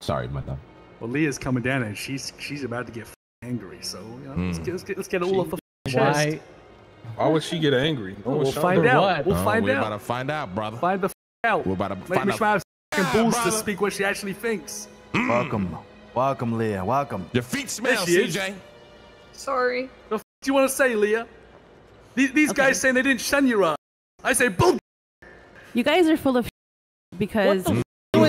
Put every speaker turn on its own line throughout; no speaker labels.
Sorry, my dog.
Well, Liya's coming down and she's she's about to get f- angry. So you know, let's,
hmm.
get, let's get let's get it all off the f- chest.
Why?
Why would she get angry? No
We'll
one's
find out.
what?
We'll
Oh,
find
we're
out.
about to find out, brother.
Find the f- out.
We're about to
Make
find
me
out.
have f***ing balls to
brother.
speak what she actually thinks. Hmm.
Welcome. Welcome, Liya. Welcome.
Your feet smell,
she is.
CJ.
Sorry.
The f- do you want to say, Liya? These, these
Okay.
guys saying they didn't shun your ass. Uh, I say, bull.
You guys are full of because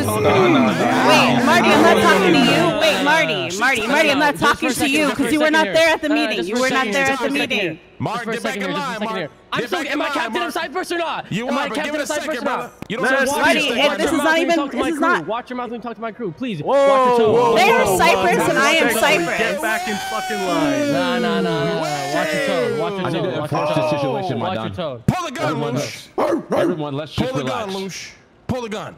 No, no, no.
Wait, Marty, I'm not talking to you. Wait, Marty, Marty, Marty, I'm not
Just for a
talking to you because you were not there at the
Uh,
meeting. You were not there at the
for a second
meeting.
here.
Mark,
Just for a
get back in line,
for
Mark.
I'm
Get
am I captain
Mark.
of Cypress or not?
You
am
are,
I captain
give
of Cypress
second,
or not?
You don't
Let's-
say watch
Marty,
your
it- this is not even-
mouth when you talk to
this is not-
Watch your mouth when you talk to my crew, please.
Whoa,
Watch your tone.
whoa,
They are
whoa,
Cypress
whoa,
and I am
whoa,
Cypress.
Get back in fucking line.
Nah, nah, nah, nah. Watch your tone. Watch your
I need
tone.
to
Watch your
enforce
tone.
this situation, my
Watch your
don.
tone.
Pull the gun,
Everyone,
Loosh.
Everyone, let's
Pull the gun, Loosh. Pull the gun.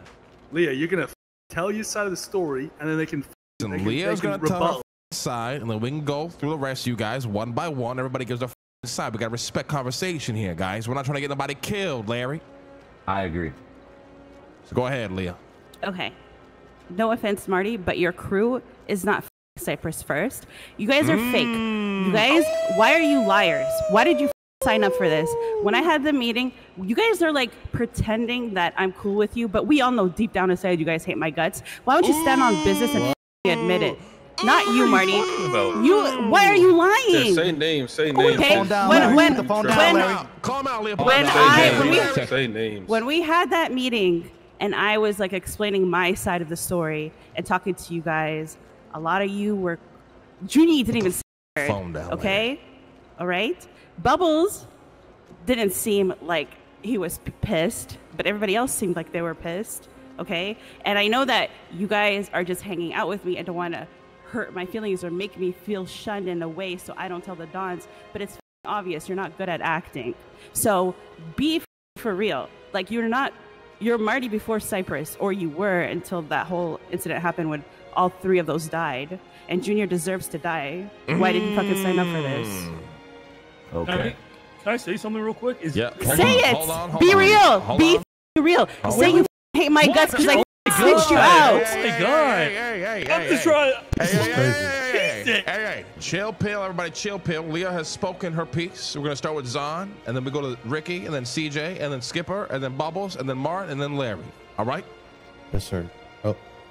Liya, you're gonna f- tell your side of the story, and then they can. f- they
And
can-
Liya's
they can
gonna tell her side, and then we can go through the rest of you guys one by one. Everybody gives their side. We gotta respect conversation here, guys. We're not trying to get nobody killed, Larry.
I agree.
So go ahead, Liya.
Okay. No offense, Marty, but your crew is not f- Cypress first. You guys are fake. You mm. guys, why are you liars? Why did you f- sign up for this? When I had the meeting, you guys are like pretending that I'm cool with you, but we all know deep down inside you guys hate my guts. Why don't you stand on business and admit it? Not you, Marty.
about?
You. Why are you
Yeah,
lying?
say names. Say names.
Okay,
Phone down,
when
Larry.
when
Put the phone
when,
down,
Calm
Larry.
out. Calm
when I when we
Say names.
when we had that meeting and I was like explaining my side of the story and talking to you guys, a lot of you were Junie didn't even say a word,
phone down,
Okay? All right? Bubbles didn't seem like he was pissed, but everybody else seemed like they were pissed. Okay? And I know that you guys are just hanging out with me and don't want to hurt my feelings or make me feel shunned in a way so I don't tell the Dons, but it's obvious you're not good at acting. So be for real. Like you're not you're Marty before Cypress, or you were until that whole incident happened when all three of those died. And Junior deserves to die. Why did you fucking sign up for this?
Mm.
Okay.
Can I say something real quick? Is
Yeah. hold
Say
on,
it.
hold on, hold
Be
on.
real.
Hold
Be
on.
f- real.
Oh,
Say
wait.
you f- hate my guts because I
Oh
f- snitched you out.
Oh my God.
Hey, hey, hey,
I'm
hey,
just
hey.
trying.
Hey, hey, hey, chill pill, everybody chill pill. Liya has spoken her piece. We're gonna start with Zahn, and then we go to Ricky, and then CJ, and then Skipper, and then Bubbles, and then Martin, and then Larry. All right?
Yes, sir. Oh,